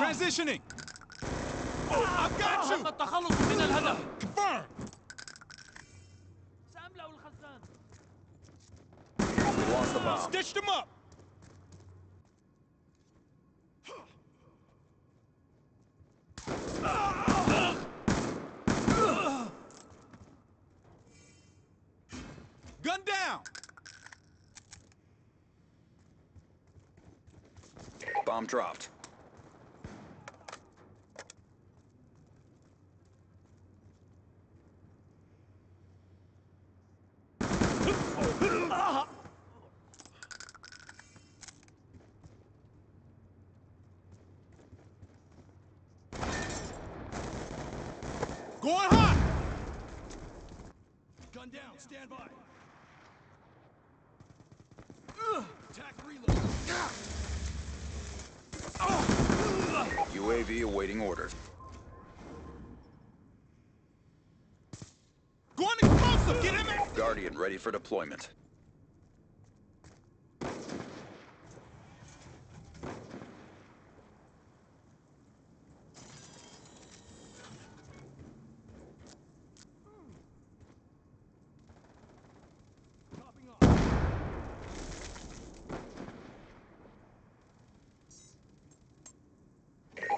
Transitioning. I've got تم you. التخلص من الهدف Confirm. سأملأ الخزان We lost the bomb. Stitched him up. Gun down. Bomb dropped. Going hot. Gun down. Stand by. Attack reload. Ah. UAV awaiting order. Going explosive. Get him in. Guardian ready for deployment.